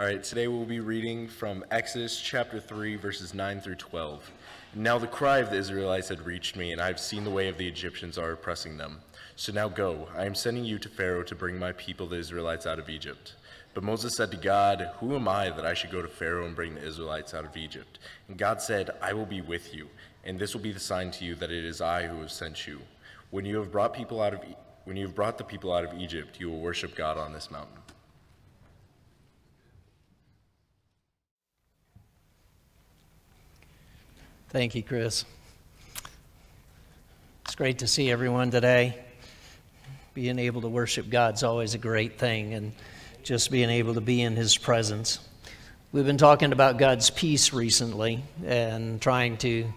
All right, today we'll be reading from Exodus chapter 3, verses 9 through 12. Now the cry of the Israelites had reached me, and I have seen the way of the Egyptians are oppressing them. So now go, I am sending you to Pharaoh to bring my people, the Israelites, out of Egypt. But Moses said to God, Who am I that I should go to Pharaoh and bring the Israelites out of Egypt? And God said, I will be with you, and this will be the sign to you that it is I who have sent you. When you have brought people out of e- when you have brought the people out of Egypt, you will worship God on this mountain. Thank you, Chris. It's great to see everyone today. Being able to worship God's always a great thing, and just being able to be in His presence. We've been talking about God's peace recently and trying to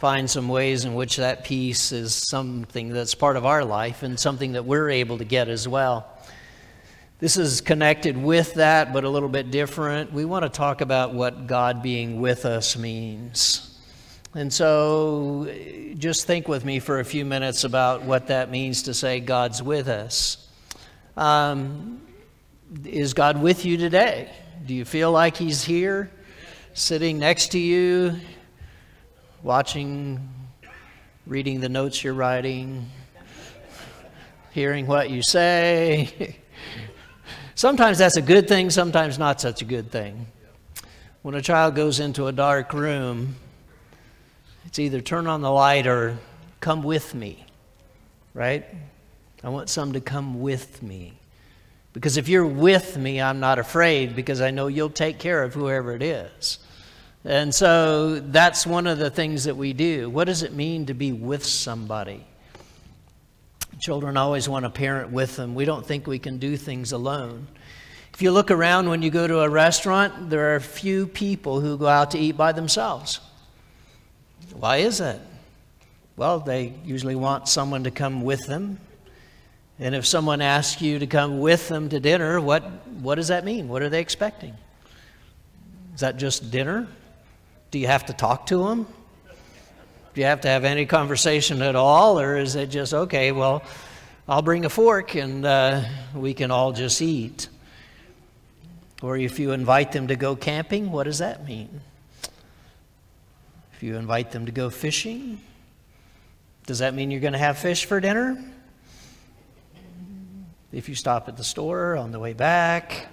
find some ways in which that peace is something that's part of our life and something that we're able to get as well. This is connected with that, but a little bit different. We want to talk about what God being with us means. And so just think with me for a few minutes about what that means to say God's with us. Um, is God with you today? Do you feel like He's here, sitting next to you, watching, reading the notes you're writing, hearing what you say? sometimes that's a good thing, sometimes not such a good thing. When a child goes into a dark room, it's either turn on the light or come with me, right? I want some to come with me. Because if you're with me, I'm not afraid because I know you'll take care of whoever it is. And so that's one of the things that we do. What does it mean to be with somebody? Children always want a parent with them. We don't think we can do things alone. If you look around when you go to a restaurant, there are few people who go out to eat by themselves. Why is that? Well, they usually want someone to come with them. And if someone asks you to come with them to dinner, what, what does that mean? What are they expecting? Is that just dinner? Do you have to talk to them? Do you have to have any conversation at all? Or is it just, okay, well, I'll bring a fork and uh, we can all just eat? Or if you invite them to go camping, what does that mean? You invite them to go fishing, does that mean you're going to have fish for dinner? If you stop at the store on the way back,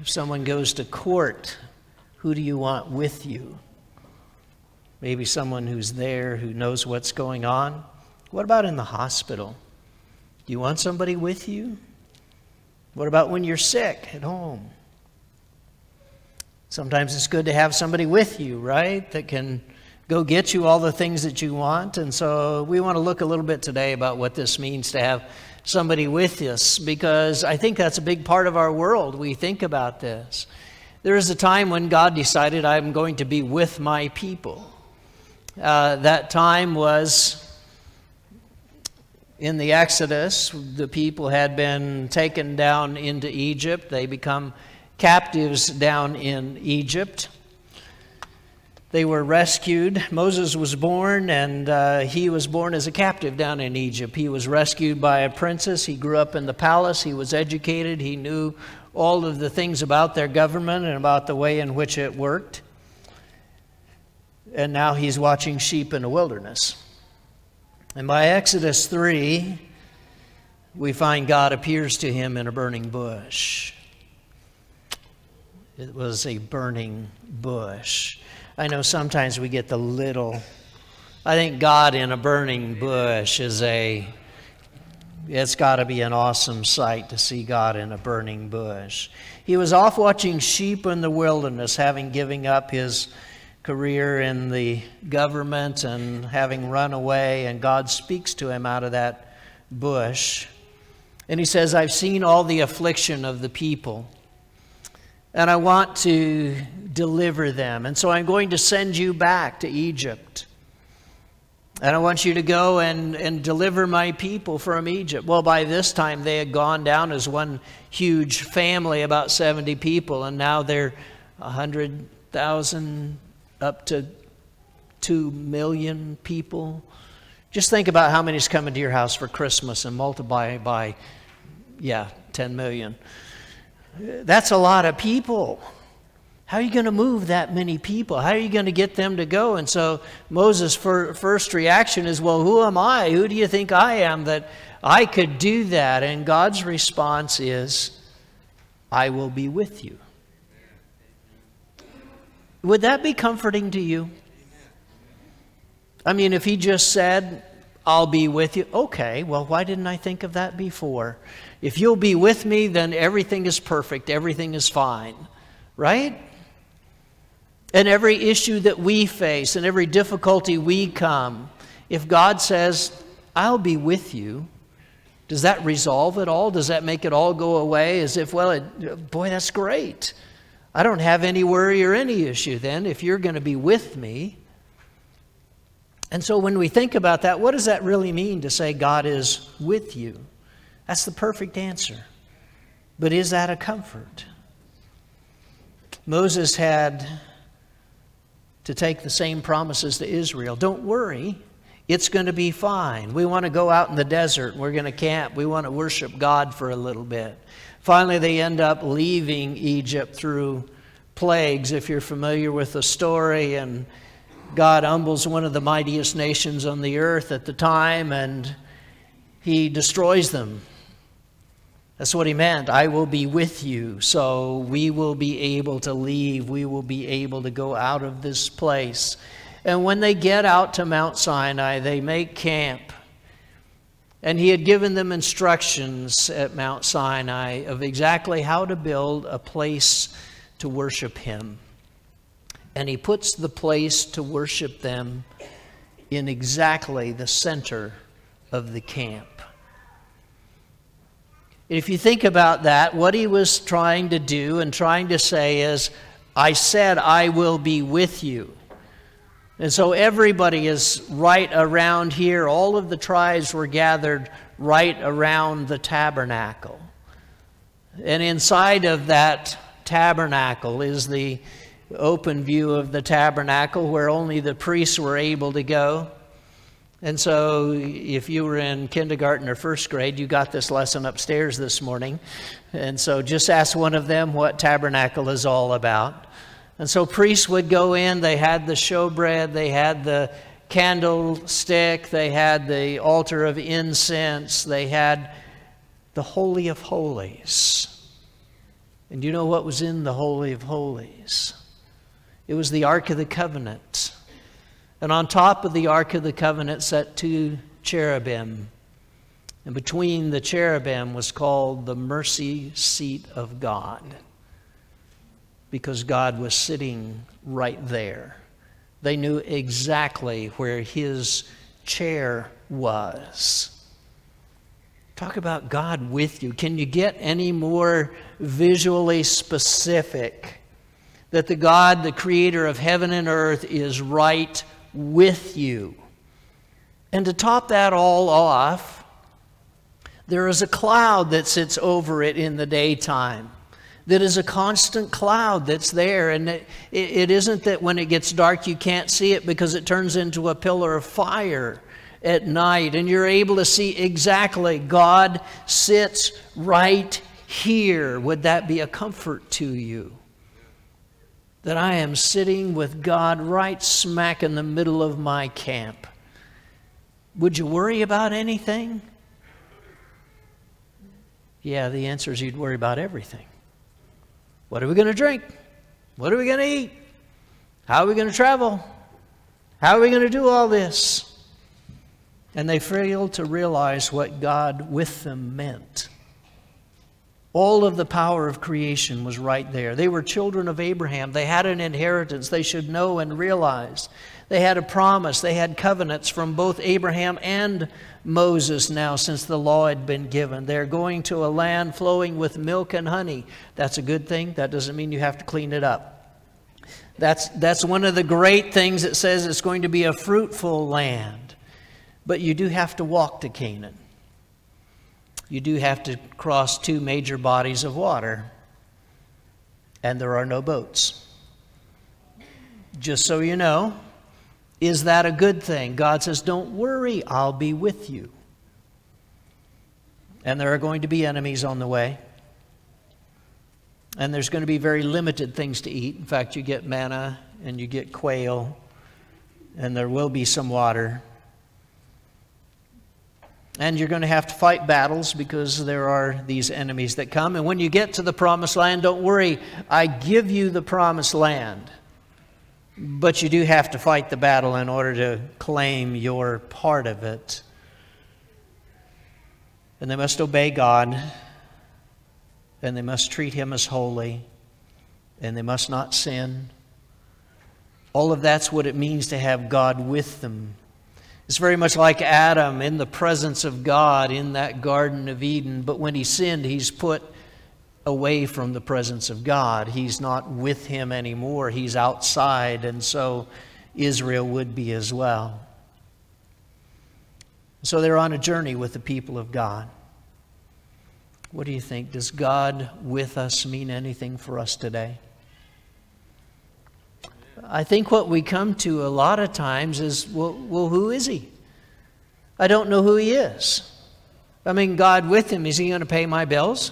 if someone goes to court, who do you want with you? Maybe someone who's there who knows what's going on. What about in the hospital? Do you want somebody with you? What about when you're sick at home? Sometimes it's good to have somebody with you, right? That can go get you all the things that you want. And so we want to look a little bit today about what this means to have somebody with us because I think that's a big part of our world. We think about this. There is a time when God decided, I'm going to be with my people. Uh, that time was in the Exodus. The people had been taken down into Egypt, they become captives down in Egypt. They were rescued. Moses was born, and uh, he was born as a captive down in Egypt. He was rescued by a princess. He grew up in the palace. He was educated. He knew all of the things about their government and about the way in which it worked. And now he's watching sheep in the wilderness. And by Exodus 3, we find God appears to him in a burning bush. It was a burning bush. I know sometimes we get the little. I think God in a burning bush is a, it's got to be an awesome sight to see God in a burning bush. He was off watching sheep in the wilderness, having given up his career in the government and having run away, and God speaks to him out of that bush. And he says, I've seen all the affliction of the people and I want to deliver them. And so I'm going to send you back to Egypt. And I want you to go and, and deliver my people from Egypt. Well, by this time, they had gone down as one huge family, about 70 people, and now they're 100,000 up to 2 million people. Just think about how many's coming to your house for Christmas and multiply by, yeah, 10 million. That's a lot of people. How are you going to move that many people? How are you going to get them to go? And so Moses' first reaction is, Well, who am I? Who do you think I am that I could do that? And God's response is, I will be with you. Would that be comforting to you? I mean, if he just said, I'll be with you, okay, well, why didn't I think of that before? If you'll be with me, then everything is perfect, everything is fine, right? And every issue that we face and every difficulty we come, if God says, I'll be with you, does that resolve it all? Does that make it all go away as if, well, it, boy, that's great. I don't have any worry or any issue then if you're going to be with me. And so when we think about that, what does that really mean to say God is with you? That's the perfect answer. But is that a comfort? Moses had to take the same promises to Israel. Don't worry, it's going to be fine. We want to go out in the desert. We're going to camp. We want to worship God for a little bit. Finally, they end up leaving Egypt through plagues, if you're familiar with the story. And God humbles one of the mightiest nations on the earth at the time, and he destroys them. That's what he meant. I will be with you. So we will be able to leave. We will be able to go out of this place. And when they get out to Mount Sinai, they make camp. And he had given them instructions at Mount Sinai of exactly how to build a place to worship him. And he puts the place to worship them in exactly the center of the camp. If you think about that, what he was trying to do and trying to say is, I said I will be with you. And so everybody is right around here. All of the tribes were gathered right around the tabernacle. And inside of that tabernacle is the open view of the tabernacle where only the priests were able to go. And so, if you were in kindergarten or first grade, you got this lesson upstairs this morning. And so, just ask one of them what tabernacle is all about. And so priests would go in, they had the showbread, they had the candlestick, they had the altar of incense, they had the Holy of Holies. And you know what was in the Holy of Holies? It was the Ark of the Covenant. And on top of the Ark of the Covenant sat two cherubim. And between the cherubim was called the mercy seat of God because God was sitting right there. They knew exactly where his chair was. Talk about God with you. Can you get any more visually specific that the God, the creator of heaven and earth, is right with you? And to top that all off, there is a cloud that sits over it in the daytime that is a constant cloud that's there. And it, it isn't that when it gets dark you can't see it because it turns into a pillar of fire at night. And you're able to see exactly God sits right here. Would that be a comfort to you? That I am sitting with God right smack in the middle of my camp. Would you worry about anything? Yeah, the answer is you'd worry about everything. What are we going to drink? What are we going to eat? How are we going to travel? How are we going to do all this? And they failed to realize what God with them meant. All of the power of creation was right there. They were children of Abraham. They had an inheritance they should know and realize. They had a promise. They had covenants from both Abraham and Moses now since the law had been given. They're going to a land flowing with milk and honey. That's a good thing. That doesn't mean you have to clean it up. That's, that's one of the great things that says it's going to be a fruitful land. But you do have to walk to Canaan. You do have to cross two major bodies of water, and there are no boats. Just so you know, is that a good thing? God says, Don't worry, I'll be with you. And there are going to be enemies on the way. And there's going to be very limited things to eat. In fact, you get manna and you get quail, and there will be some water. And you're going to have to fight battles because there are these enemies that come. And when you get to the promised land, don't worry, I give you the promised land. But you do have to fight the battle in order to claim your part of it. And they must obey God, and they must treat Him as holy, and they must not sin. All of that's what it means to have God with them. It's very much like Adam in the presence of God in that Garden of Eden, but when he sinned, he's put away from the presence of God. He's not with him anymore, he's outside, and so Israel would be as well. So they're on a journey with the people of God. What do you think? Does God with us mean anything for us today? I think what we come to a lot of times is, well, well, who is he? I don't know who he is. I mean, God with him, is he going to pay my bills?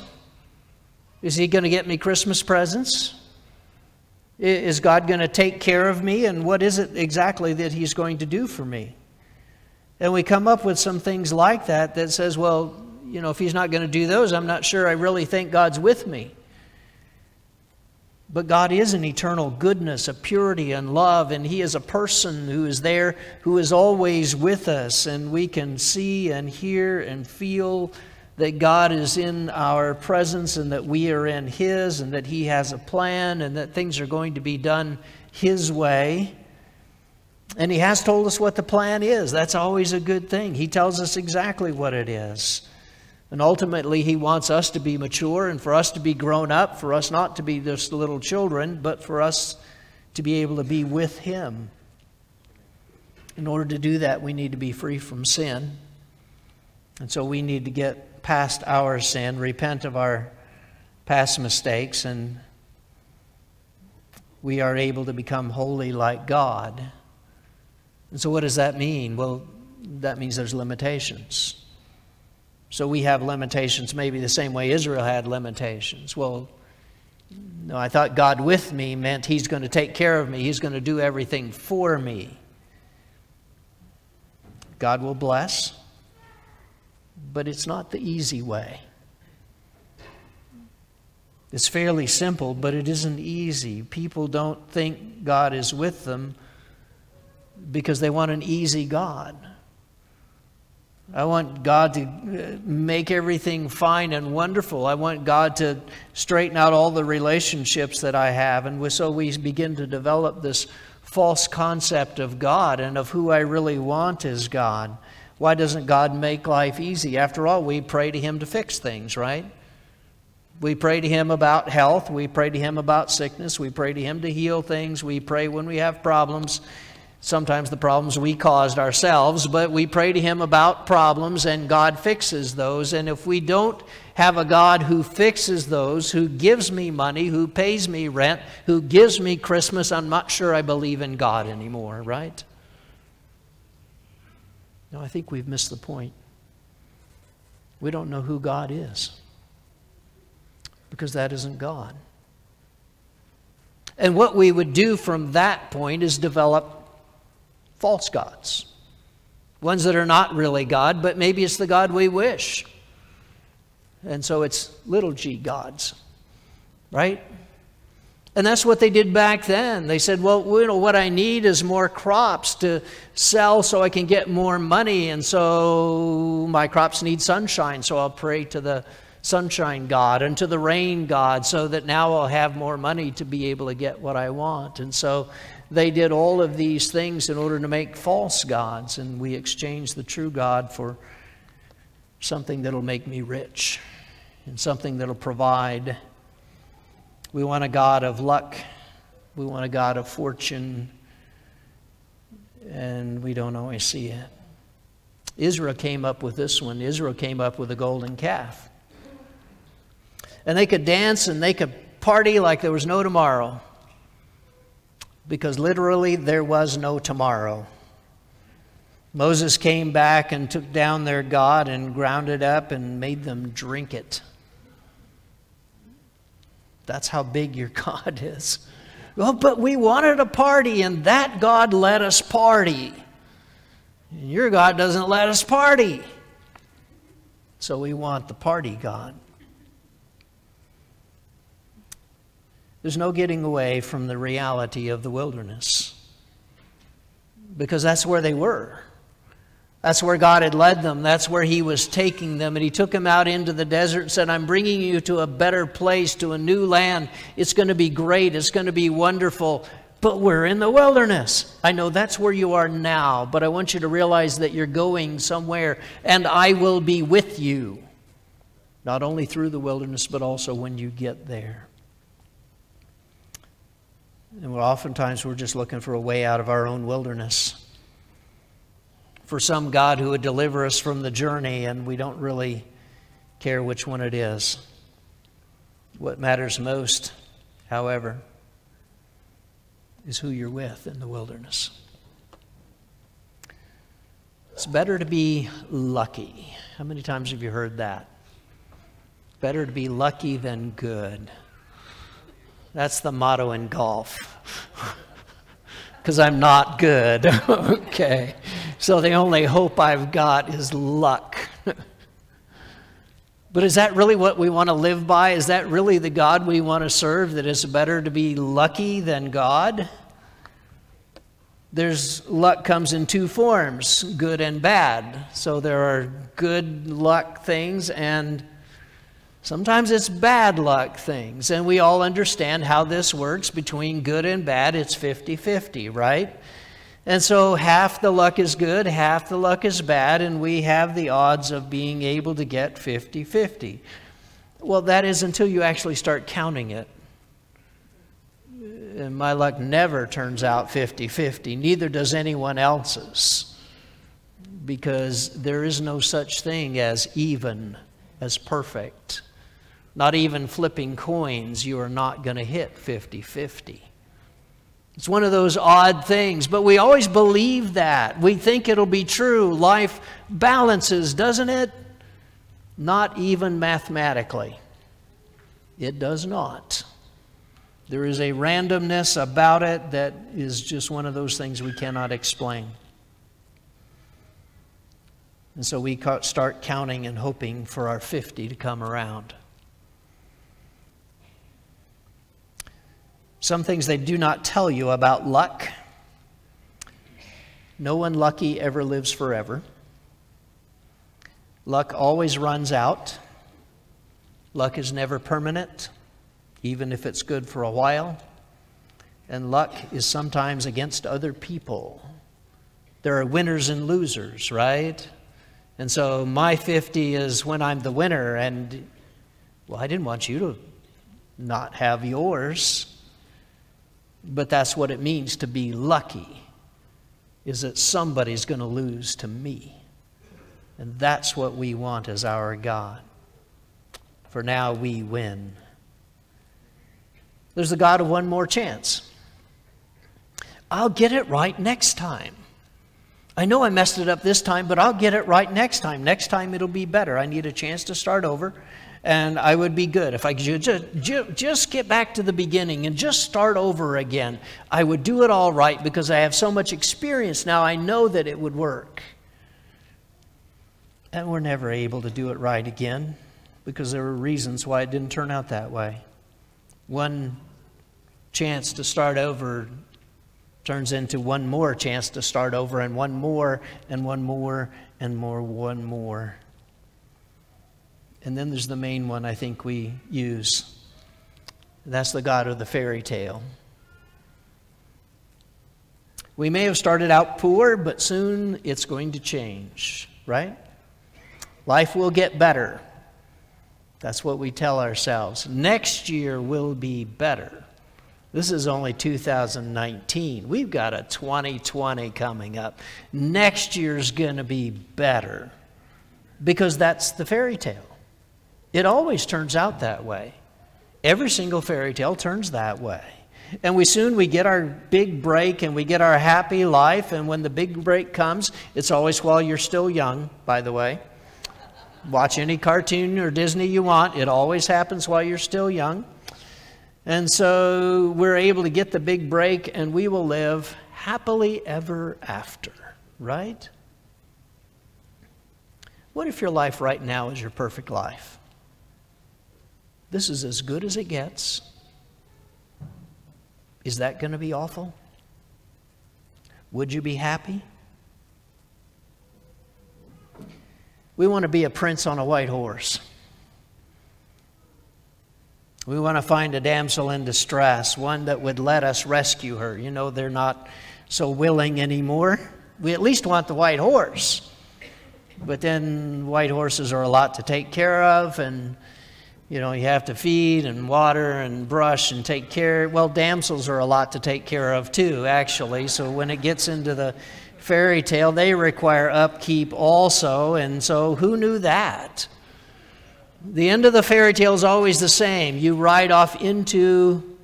Is he going to get me Christmas presents? Is God going to take care of me? And what is it exactly that he's going to do for me? And we come up with some things like that that says, well, you know, if he's not going to do those, I'm not sure I really think God's with me. But God is an eternal goodness, a purity and love, and He is a person who is there, who is always with us, and we can see and hear and feel that God is in our presence and that we are in His, and that He has a plan and that things are going to be done His way. And He has told us what the plan is. That's always a good thing. He tells us exactly what it is. And ultimately, He wants us to be mature and for us to be grown up, for us not to be just little children, but for us to be able to be with Him. In order to do that, we need to be free from sin. And so we need to get past our sin, repent of our past mistakes, and we are able to become holy like God. And so, what does that mean? Well, that means there's limitations. So we have limitations, maybe the same way Israel had limitations. Well, no, I thought God with me meant He's going to take care of me, He's going to do everything for me. God will bless, but it's not the easy way. It's fairly simple, but it isn't easy. People don't think God is with them because they want an easy God. I want God to uh, make everything fine and wonderful. I want God to straighten out all the relationships that I have. And so we begin to develop this false concept of God and of who I really want is God. Why doesn't God make life easy? After all, we pray to Him to fix things, right? We pray to Him about health. We pray to Him about sickness. We pray to Him to heal things. We pray when we have problems sometimes the problems we caused ourselves, but we pray to Him about problems and God fixes those. And if we don't have a God who fixes those, who gives me money, who pays me rent, who gives me Christmas, I'm not sure I believe in God anymore, right? No, I think we've missed the point. We don't know who God is because that isn't God. And what we would do from that point is develop false gods. Ones that are not really God, but maybe it's the God we wish. And so it's little g gods, right? And that's what they did back then. They said, well, you know, what I need is more crops to sell so I can get more money. And so my crops need sunshine, so I'll pray to the sunshine God and to the rain God so that now I'll have more money to be able to get what I want. And so they did all of these things in order to make false gods, and we exchange the true God for something that'll make me rich and something that'll provide. We want a God of luck, we want a God of fortune, and we don't always see it. Israel came up with this one. Israel came up with a golden calf. And they could dance and they could party like there was no tomorrow because literally there was no tomorrow. Moses came back and took down their God and ground it up and made them drink it. That's how big your God is. Well, but we wanted a party, and that God let us party. And your God doesn't let us party. So we want the party God. There's no getting away from the reality of the wilderness because that's where they were. That's where God had led them. That's where He was taking them. And He took them out into the desert and said, I'm bringing you to a better place, to a new land. It's going to be great. It's going to be wonderful. But we're in the wilderness. I know that's where you are now, but I want you to realize that you're going somewhere, and I will be with you. Not only through the wilderness, but also when you get there. And oftentimes we're just looking for a way out of our own wilderness for some God who would deliver us from the journey, and we don't really care which one it is. What matters most, however, is who you're with in the wilderness. It's better to be lucky. How many times have you heard that? Better to be lucky than good. That's the motto in golf. Because I'm not good. okay. So the only hope I've got is luck. but is that really what we want to live by? Is that really the God we want to serve? That it's better to be lucky than God? There's luck comes in two forms, good and bad. So there are good luck things and Sometimes it's bad luck things, and we all understand how this works between good and bad. It's 50 50, right? And so half the luck is good, half the luck is bad, and we have the odds of being able to get 50 50. Well, that is until you actually start counting it. And my luck never turns out 50 50, neither does anyone else's, because there is no such thing as even, as perfect. Not even flipping coins, you are not going to hit 50 50. It's one of those odd things, but we always believe that. We think it'll be true. Life balances, doesn't it? Not even mathematically. It does not. There is a randomness about it that is just one of those things we cannot explain. And so we start counting and hoping for our 50 to come around. Some things they do not tell you about luck. No one lucky ever lives forever. Luck always runs out. Luck is never permanent, even if it's good for a while. And luck is sometimes against other people. There are winners and losers, right? And so my 50 is when I'm the winner, and well, I didn't want you to not have yours. But that's what it means to be lucky, is that somebody's going to lose to me. And that's what we want as our God. For now we win. There's the God of one more chance. I'll get it right next time. I know I messed it up this time, but I'll get it right next time. Next time it'll be better. I need a chance to start over and I would be good. If I could just, just get back to the beginning and just start over again, I would do it all right because I have so much experience now. I know that it would work. And we're never able to do it right again because there were reasons why it didn't turn out that way. One chance to start over turns into one more chance to start over, and one more, and one more, and more, one more. And then there's the main one I think we use. That's the God of the fairy tale. We may have started out poor, but soon it's going to change, right? Life will get better. That's what we tell ourselves. Next year will be better. This is only 2019. We've got a 2020 coming up. Next year's going to be better because that's the fairy tale. It always turns out that way. Every single fairy tale turns that way. And we soon we get our big break and we get our happy life and when the big break comes, it's always while you're still young, by the way. Watch any cartoon or Disney you want, it always happens while you're still young. And so we're able to get the big break and we will live happily ever after, right? What if your life right now is your perfect life? This is as good as it gets. Is that going to be awful? Would you be happy? We want to be a prince on a white horse. We want to find a damsel in distress, one that would let us rescue her. You know, they're not so willing anymore. We at least want the white horse. But then white horses are a lot to take care of, and you know, you have to feed and water and brush and take care. Well, damsels are a lot to take care of too, actually. So when it gets into the fairy tale, they require upkeep also. And so who knew that? The end of the fairy tale is always the same. You ride off into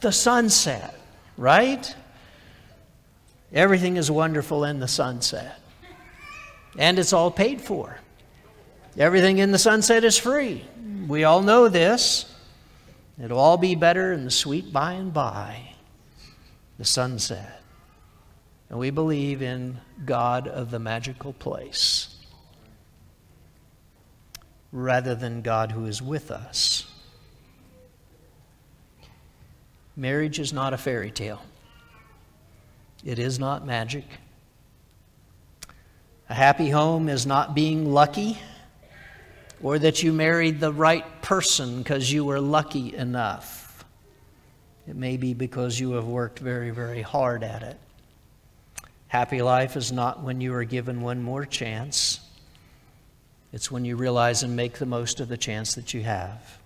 the sunset, right? Everything is wonderful in the sunset. And it's all paid for. Everything in the sunset is free. We all know this. It'll all be better the sweet by and by, the sunset. And we believe in God of the magical place rather than God who is with us. Marriage is not a fairy tale. It is not magic. A happy home is not being lucky or that you married the right person because you were lucky enough. It may be because you have worked very, very hard at it. Happy life is not when you are given one more chance. It's when you realize and make the most of the chance that you have.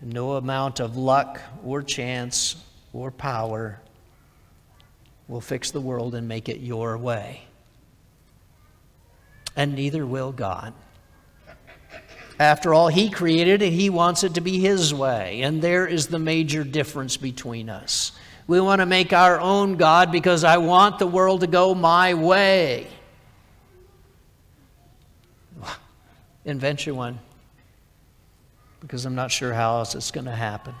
No amount of luck or chance or power will fix the world and make it your way. And neither will God. After all, He created it, He wants it to be His way. And there is the major difference between us. We want to make our own God because I want the world to go my way. invent you one because I'm not sure how else it's going to happen.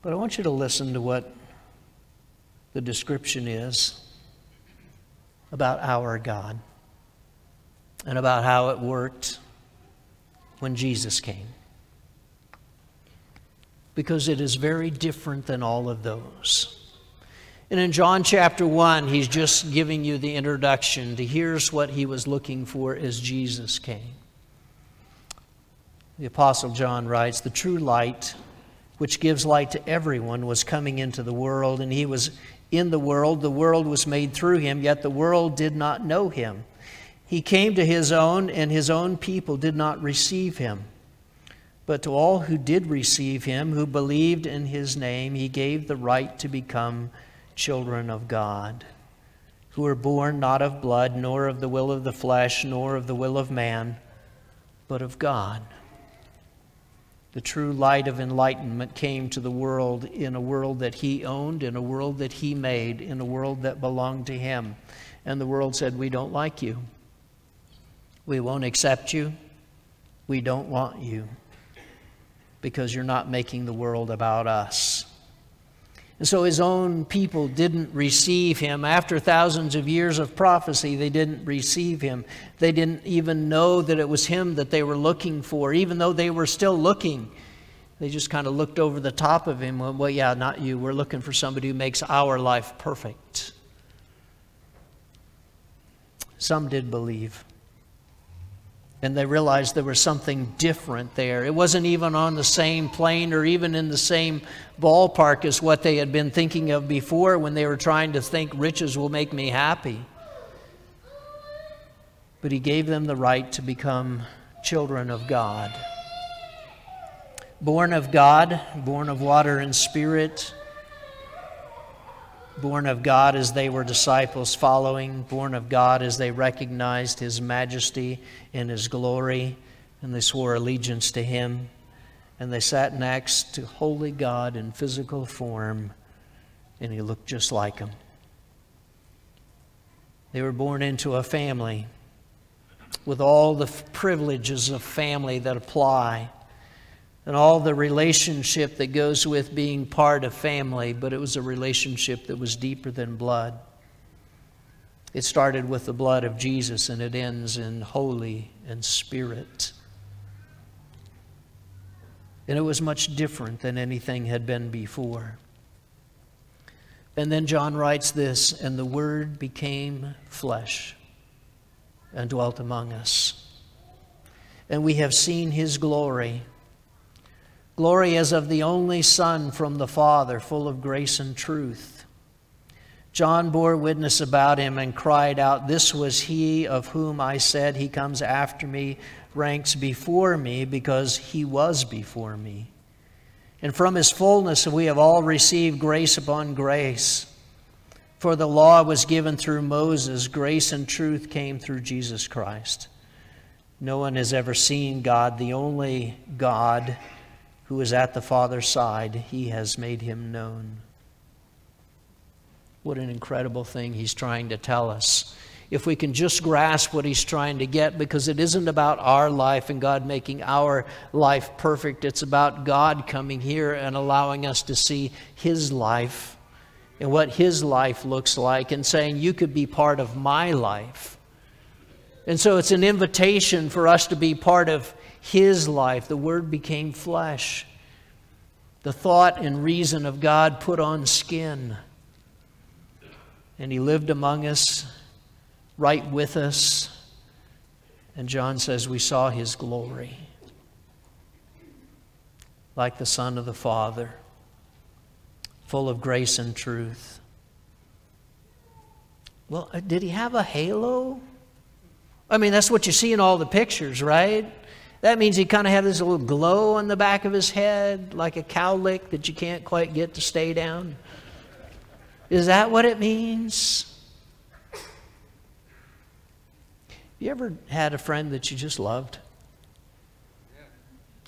But I want you to listen to what the description is about our God and about how it worked when Jesus came. Because it is very different than all of those. And in John chapter 1, he's just giving you the introduction to here's what he was looking for as Jesus came. The Apostle John writes, The true light, which gives light to everyone, was coming into the world, and he was in the world. The world was made through him, yet the world did not know him. He came to his own, and his own people did not receive him. But to all who did receive him, who believed in his name, he gave the right to become children of God, who are born not of blood, nor of the will of the flesh, nor of the will of man, but of God. The true light of enlightenment came to the world in a world that he owned, in a world that he made, in a world that belonged to him. And the world said, We don't like you. We won't accept you. We don't want you because you're not making the world about us. And so his own people didn't receive him. After thousands of years of prophecy, they didn't receive him. They didn't even know that it was him that they were looking for, even though they were still looking. They just kind of looked over the top of him. Well, yeah, not you. We're looking for somebody who makes our life perfect. Some did believe and they realized there was something different there. It wasn't even on the same plane or even in the same ballpark as what they had been thinking of before when they were trying to think riches will make me happy. But he gave them the right to become children of God. Born of God, born of water and spirit, born of God as they were disciples following, born of God as they recognized His majesty and His glory, and they swore allegiance to Him. And they sat next to holy God in physical form, and He looked just like him. They were born into a family with all the privileges of family that apply and all the relationship that goes with being part of family, but it was a relationship that was deeper than blood. It started with the blood of Jesus and it ends in holy and spirit. And it was much different than anything had been before. And then John writes this and the Word became flesh and dwelt among us. And we have seen his glory. Glory as of the only Son from the Father, full of grace and truth. John bore witness about him and cried out, This was he of whom I said, He comes after me, ranks before me, because he was before me. And from his fullness we have all received grace upon grace. For the law was given through Moses, grace and truth came through Jesus Christ. No one has ever seen God, the only God who is at the Father's side. He has made him known. What an incredible thing he's trying to tell us if we can just grasp what he's trying to get, because it isn't about our life and God making our life perfect. It's about God coming here and allowing us to see his life and what his life looks like and saying, You could be part of my life. And so it's an invitation for us to be part of his life. The Word became flesh. The thought and reason of God put on skin. And he lived among us right with us. And John says, We saw his glory like the Son of the Father, full of grace and truth. Well, uh, did he have a halo? I mean, that's what you see in all the pictures, right? That means he kind of had this little glow on the back of his head, like a cowlick that you can't quite get to stay down. Is that what it means? You ever had a friend that you just loved?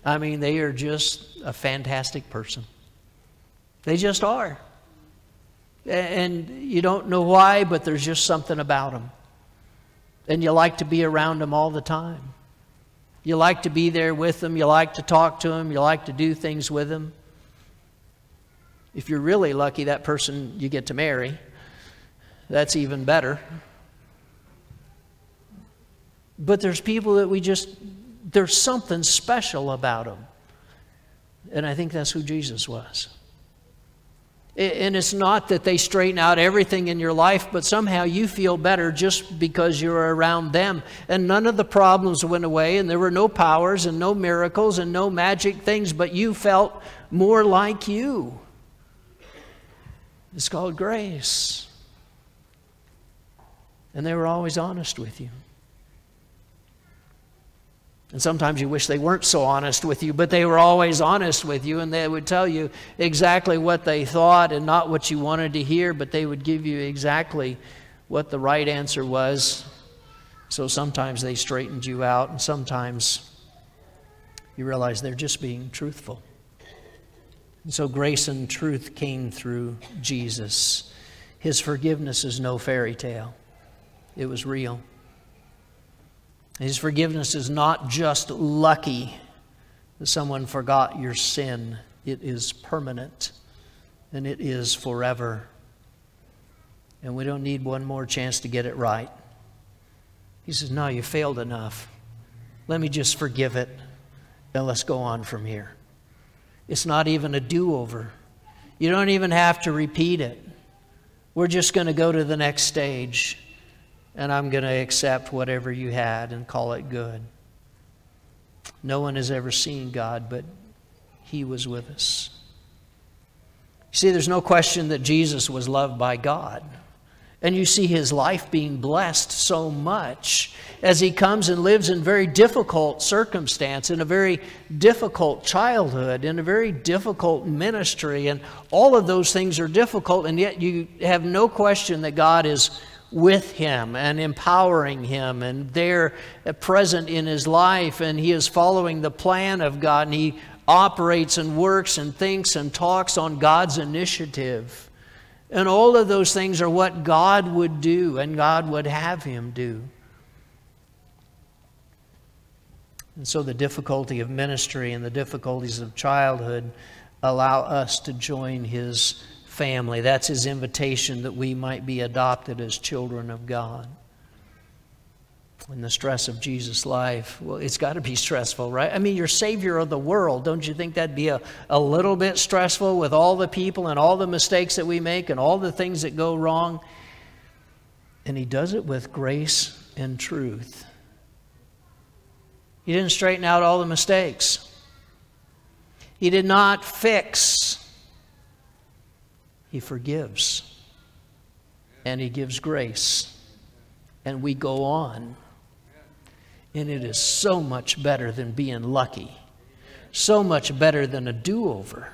I mean, they are just a fantastic person. They just are. And you don't know why, but there's just something about them. And you like to be around them all the time. You like to be there with them. You like to talk to them. You like to do things with them. If you're really lucky, that person you get to marry. That's even better. But there's people that we just, there's something special about them. And I think that's who Jesus was. And it's not that they straighten out everything in your life, but somehow you feel better just because you're around them. And none of the problems went away, and there were no powers and no miracles and no magic things, but you felt more like you. It's called grace. And they were always honest with you. And sometimes you wish they weren't so honest with you, but they were always honest with you, and they would tell you exactly what they thought and not what you wanted to hear, but they would give you exactly what the right answer was. So sometimes they straightened you out, and sometimes you realize they're just being truthful. And so grace and truth came through Jesus. His forgiveness is no fairy tale, it was real. His forgiveness is not just lucky that someone forgot your sin, it is permanent and it is forever. And we don't need one more chance to get it right. He says, No, you failed enough. Let me just forgive it and let's go on from here. It's not even a do over. You don't even have to repeat it. We're just going to go to the next stage and I'm going to accept whatever you had and call it good. No one has ever seen God, but He was with us. You see, there's no question that Jesus was loved by God. And you see his life being blessed so much as he comes and lives in very difficult circumstance, in a very difficult childhood, in a very difficult ministry. And all of those things are difficult, and yet you have no question that God is with him and empowering him and there present in his life and he is following the plan of God and he operates and works and thinks and talks on God's initiative. And all of those things are what God would do and God would have him do. And so the difficulty of ministry and the difficulties of childhood allow us to join his family. That's his invitation that we might be adopted as children of God. And the stress of Jesus' life, well, it's got to be stressful, right? I mean, you're Savior of the world. Don't you think that'd be a, a little bit stressful with all the people and all the mistakes that we make and all the things that go wrong? And He does it with grace and truth. He didn't straighten out all the mistakes. He did not fix. He forgives. And He gives grace. And we go on. And it is so much better than being lucky, so much better than a do over,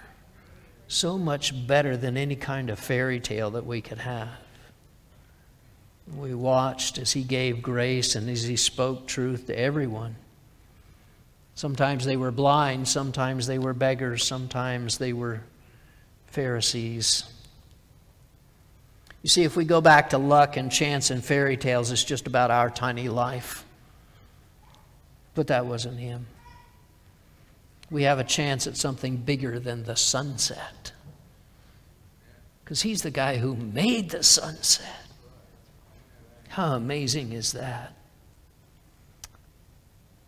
so much better than any kind of fairy tale that we could have. We watched as he gave grace and as he spoke truth to everyone. Sometimes they were blind, sometimes they were beggars, sometimes they were Pharisees. You see, if we go back to luck and chance and fairy tales, it's just about our tiny life. But that wasn't him. We have a chance at something bigger than the sunset. Because he's the guy who made the sunset. How amazing is that?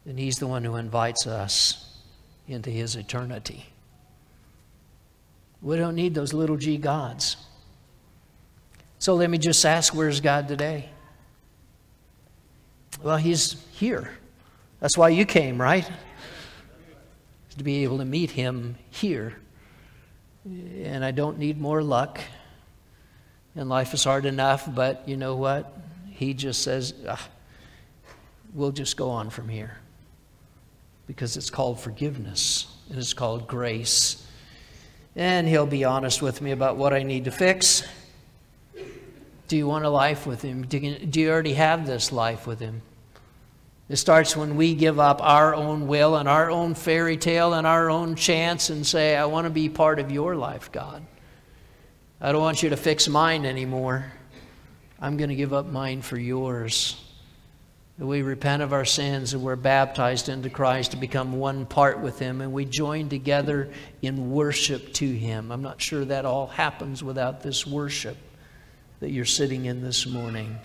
And he's the one who invites us into his eternity. We don't need those little g gods. So let me just ask where's God today? Well, he's here. That's why you came, right? To be able to meet him here. And I don't need more luck. And life is hard enough, but you know what? He just says, ah, we'll just go on from here. Because it's called forgiveness and it's called grace. And he'll be honest with me about what I need to fix. Do you want a life with him? Do you, do you already have this life with him? It starts when we give up our own will and our own fairy tale and our own chance and say, I want to be part of your life, God. I don't want you to fix mine anymore. I'm going to give up mine for yours. We repent of our sins and we're baptized into Christ to become one part with Him and we join together in worship to Him. I'm not sure that all happens without this worship that you're sitting in this morning.